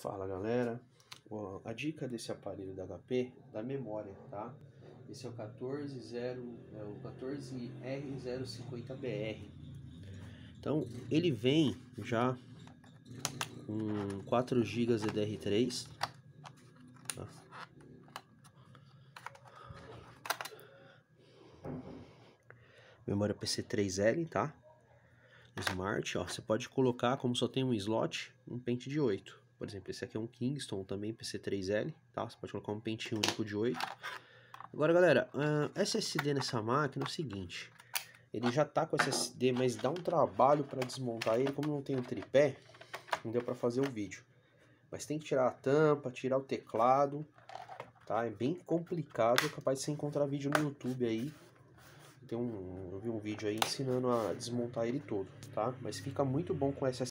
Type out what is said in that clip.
Fala galera, a dica desse aparelho da HP da memória, tá? Esse é o 140, é 14R050BR. Então ele vem já com 4 GB DDR3. Tá? Memória PC3L, tá? Smart, ó, você pode colocar, como só tem um slot, um pente de 8. Por exemplo, esse aqui é um Kingston, também PC3L, tá? Você pode colocar um pente único de 8. Agora, galera, uh, SSD nessa máquina é o seguinte. Ele já tá com SSD, mas dá um trabalho para desmontar ele. Como não tem um tripé, não deu para fazer o vídeo. Mas tem que tirar a tampa, tirar o teclado, tá? É bem complicado, é capaz de você encontrar vídeo no YouTube aí. Tem um, eu vi um vídeo aí ensinando a desmontar ele todo, tá? Mas fica muito bom com SSD.